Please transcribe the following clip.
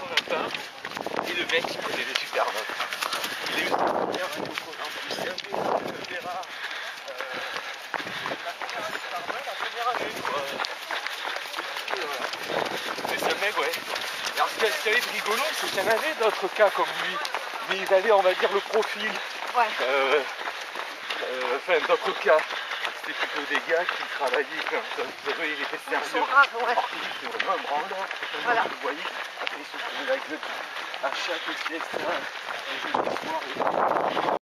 son. Et le mec, il prenait des super notes. Il a eu sa première radio avait le Vera. Euh, la première année quoi. Mais un mec, ouais. Alors, ce qui avait de rigolo, c'est qu'il y en avait d'autres cas comme lui. Mais ils avaient, on va dire, le profil. Ouais. Euh, euh, enfin, d'autres cas, c'était plutôt des gars qui travaillaient, comme ça, il était Ils sont sérieux. ouais. Vraiment branleur. Voilà. Vous voyez, se trouvaient là, à chaque sieste,